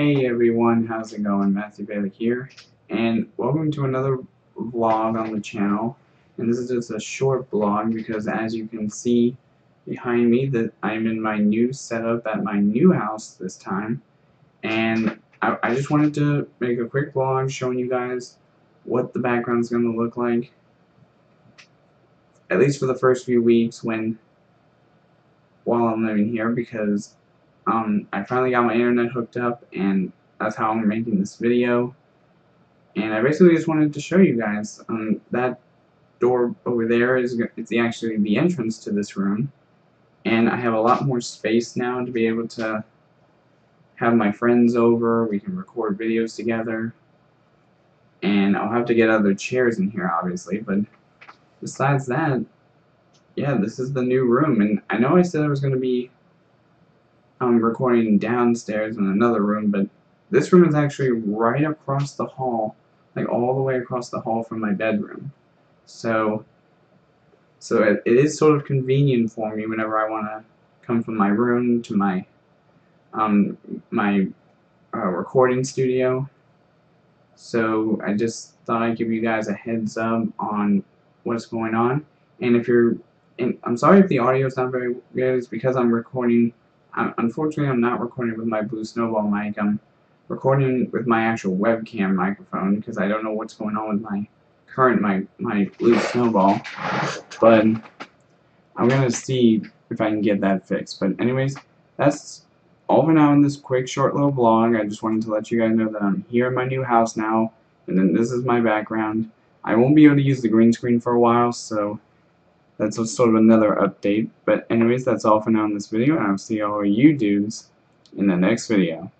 Hey everyone, how's it going? Matthew Bailey here, and welcome to another vlog on the channel. And this is just a short vlog because as you can see behind me that I'm in my new setup at my new house this time. And I, I just wanted to make a quick vlog showing you guys what the background's going to look like. At least for the first few weeks when while I'm living here because um, I finally got my internet hooked up and that's how I'm making this video. And I basically just wanted to show you guys um, that door over there is it's actually the entrance to this room. And I have a lot more space now to be able to have my friends over. We can record videos together. And I'll have to get other chairs in here obviously but besides that yeah this is the new room. And I know I said I was gonna be um, recording downstairs in another room, but this room is actually right across the hall, like all the way across the hall from my bedroom. So, so it, it is sort of convenient for me whenever I want to come from my room to my, um, my uh, recording studio. So I just thought I'd give you guys a heads up on what's going on. And if you're, and I'm sorry if the audio is not very good, it's because I'm recording I'm, unfortunately, I'm not recording with my Blue Snowball mic. I'm recording with my actual webcam microphone because I don't know what's going on with my current my my Blue Snowball. But I'm gonna see if I can get that fixed. But anyways, that's all for now in this quick short little vlog. I just wanted to let you guys know that I'm here in my new house now, and then this is my background. I won't be able to use the green screen for a while, so that's sort of another update. But anyways, that's all for now in this video, and I'll see all you dudes in the next video.